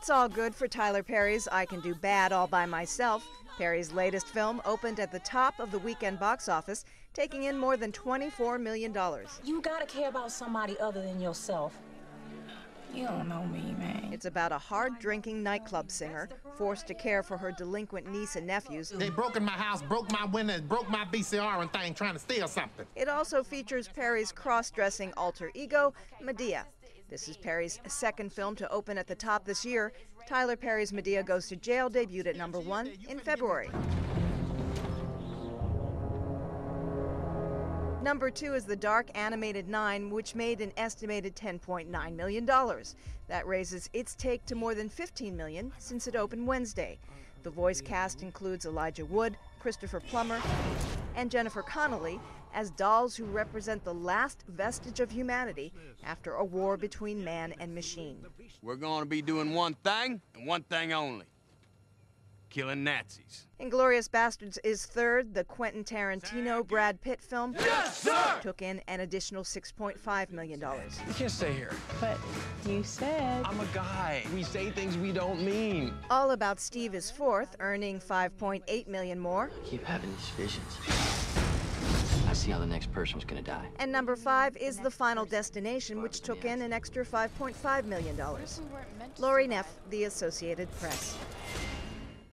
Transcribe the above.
It's all good for Tyler Perry's I Can Do Bad All By Myself. Perry's latest film opened at the top of the weekend box office, taking in more than $24 million. You gotta care about somebody other than yourself. You don't know me, man. It's about a hard drinking nightclub singer forced to care for her delinquent niece and nephews. They broke in my house, broke my windows, broke my VCR and thing trying to steal something. It also features Perry's cross dressing alter ego, Madea. This is Perry's second film to open at the top this year. Tyler Perry's Madea Goes to Jail debuted at number one in February. Number two is the dark animated Nine, which made an estimated $10.9 million. That raises its take to more than 15 million since it opened Wednesday. The voice cast includes Elijah Wood, Christopher Plummer, and Jennifer Connelly as dolls who represent the last vestige of humanity after a war between man and machine. We're going to be doing one thing and one thing only killing Nazis. Inglourious Basterds is third. The Quentin Tarantino Brad Pitt film Yes, sir! took in an additional $6.5 million. You can't stay here. But you said. I'm a guy. We say things we don't mean. All About Steve is fourth, earning 5.8 million more. I keep having these visions. I see how the next person's gonna die. And number five is The Final Destination, which took in an extra $5.5 million. Lori Neff, The Associated Press.